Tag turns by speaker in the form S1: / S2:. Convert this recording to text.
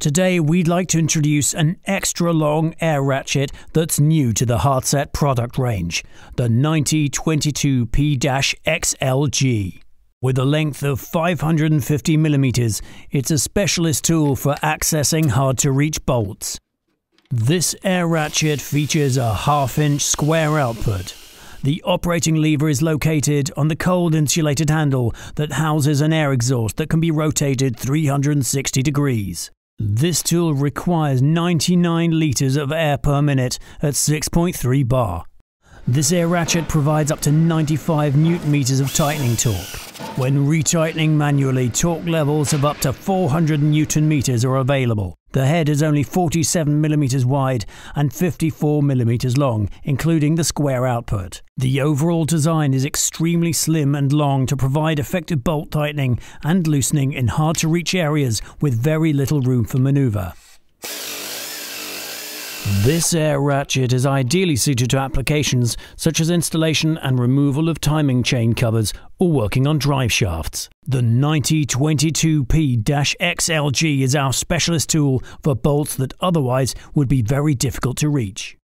S1: Today we'd like to introduce an extra long air ratchet that's new to the HAZET product range, the 9022P-XLG. With a length of 550mm, it's a specialist tool for accessing hard to reach bolts. This air ratchet features a half inch square output. The operating lever is located on the cold insulated handle that houses an air exhaust that can be rotated 360 degrees. This tool requires 99 litres of air per minute at 6.3 bar. This air ratchet provides up to 95 newton meters of tightening torque. When retightening manually, torque levels of up to 400 newton meters are available. The head is only 47 mm wide and 54 mm long, including the square output. The overall design is extremely slim and long to provide effective bolt tightening and loosening in hard to reach areas with very little room for maneuver. This air ratchet is ideally suited to applications such as installation and removal of timing chain covers or working on drive shafts. The 9022P-XLG is our specialist tool for bolts that otherwise would be very difficult to reach.